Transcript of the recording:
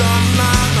on my